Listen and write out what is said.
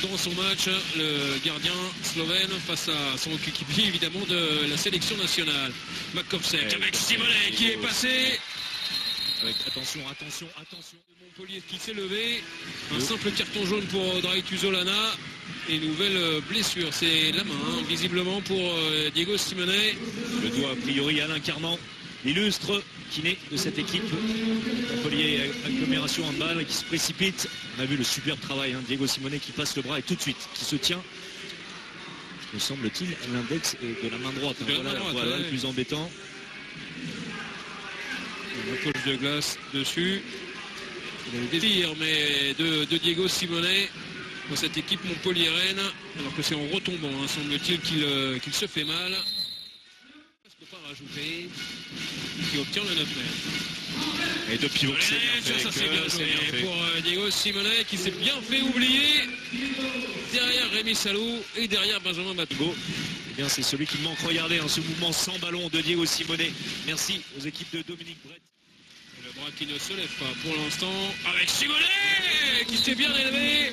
dans son match le gardien slovène face à son coéquipier évidemment de la sélection nationale. Makovsek avec Simonet qui est passé. Avec attention, attention, attention Montpellier qui s'est levé. Un simple carton jaune pour Draitu Zolana. Et nouvelle blessure, c'est la main, hein, visiblement pour euh, Diego Simonet. Le doigt a priori Alain Carman, l'illustre kiné de cette équipe. Montpellier agglomération handball qui se précipite. On a vu le superbe travail, hein, Diego Simonet qui passe le bras et tout de suite qui se tient. Me semble-t-il, l'index de la main droite. hein. Voilà main droite, voilà ouais. le plus embêtant. La poche de glace dessus. Il y a le désir, mais de, de Diego Simonet dans cette équipe Montpellier-Rennes, alors que c'est en retombant, hein, semble-t-il, qu'il euh, qu'il se fait mal. Qui obtient le 9 mètres. Et deux pivots, bien ça, c'est que bien c'est joué bien fait. pour euh, Diego Simonet qui s'est bien fait oublier. Derrière Rémi Salou et derrière Benjamin Bateau. Hugo, eh bien, c'est celui qui manque. Regardez hein, ce mouvement sans ballon de Diego Simonet. Merci aux équipes de Dominique Brett. Le bras qui ne se lève pas pour l'instant avec Simonet qui s'est bien élevé.